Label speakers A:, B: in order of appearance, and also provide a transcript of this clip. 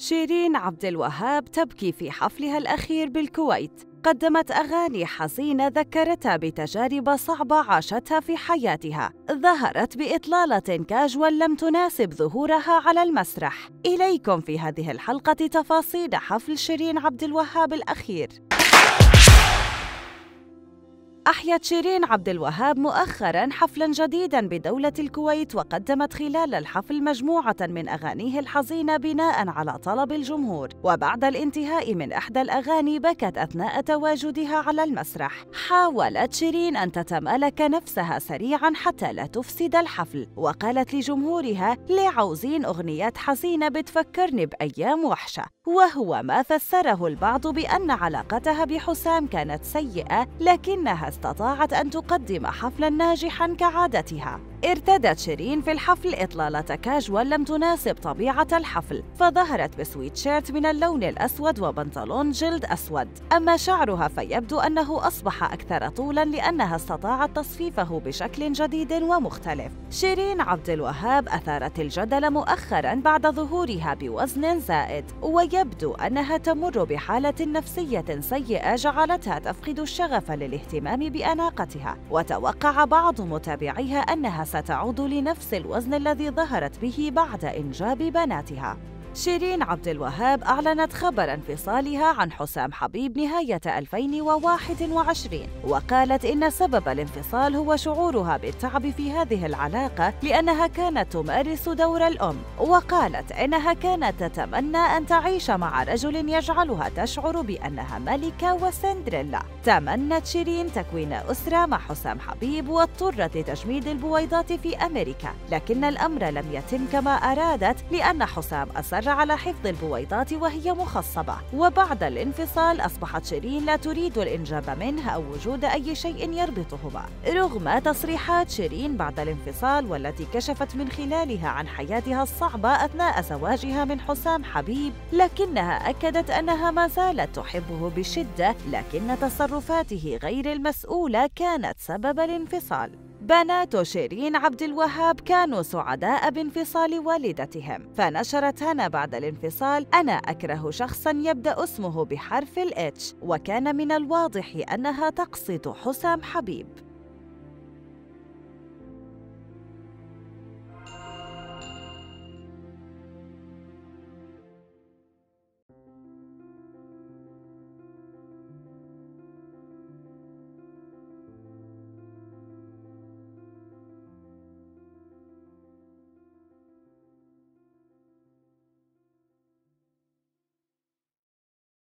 A: شيرين عبد الوهاب تبكي في حفلها الأخير بالكويت. قدمت أغاني حزينة ذكرتها بتجارب صعبة عاشتها في حياتها. ظهرت بإطلالة كاجوال لم تناسب ظهورها على المسرح. إليكم في هذه الحلقة تفاصيل حفل شيرين عبد الوهاب الأخير. أحيت شيرين عبد الوهاب مؤخراً حفلاً جديداً بدولة الكويت وقدمت خلال الحفل مجموعة من أغانيه الحزينة بناء على طلب الجمهور. وبعد الانتهاء من إحدى الأغاني بكت أثناء تواجدها على المسرح. حاولت شيرين أن تتمالك نفسها سريعاً حتى لا تفسد الحفل. وقالت لجمهورها ليه عاوزين أغنيات حزينة بتفكرني بأيام وحشة. وهو ما فسره البعض بأن علاقتها بحسام كانت سيئة لكنها استطاعت أن تقدم حفلاً ناجحاً كعادتها. ارتدت شيرين في الحفل إطلالة كاجوال لم تناسب طبيعة الحفل فظهرت بسويت شيرت من اللون الأسود وبنطلون جلد أسود. أما شعرها فيبدو أنه أصبح أكثر طولاً لأنها استطاعت تصفيفه بشكل جديد ومختلف. شيرين عبد الوهاب أثارت الجدل مؤخراً بعد ظهورها بوزن زائد ويبدو أنها تمر بحالة نفسية سيئة جعلتها تفقد الشغف للاهتمام بأناقتها. وتوقع بعض متابعيها أنها ستعود لنفس الوزن الذي ظهرت به بعد إنجاب بناتها. شيرين عبد الوهاب أعلنت خبر انفصالها عن حسام حبيب نهاية 2021 وقالت إن سبب الانفصال هو شعورها بالتعب في هذه العلاقة لأنها كانت تمارس دور الأم وقالت إنها كانت تتمنى أن تعيش مع رجل يجعلها تشعر بأنها ملكة وسندريلا. تمنت شيرين تكوين أسرة مع حسام حبيب واضطرت لتجميد البويضات في أمريكا لكن الأمر لم يتم كما أرادت لأن حسام أصر أصر على حفظ البويضات وهي مخصبة. وبعد الانفصال أصبحت شيرين لا تريد الإنجاب منه أو وجود أي شيء يربطهما. رغم تصريحات شيرين بعد الانفصال والتي كشفت من خلالها عن حياتها الصعبة أثناء زواجها من حسام حبيب لكنها أكدت أنها ما زالت تحبه بشدة لكن تصرفاته غير المسؤولة كانت سبب الانفصال. بنات شيرين عبد الوهاب كانوا سعداء بانفصال والدتهم فنشرت هنا بعد الانفصال أنا أكره شخصا يبدأ اسمه بحرف الاتش وكان من الواضح أنها تقصد حسام حبيب.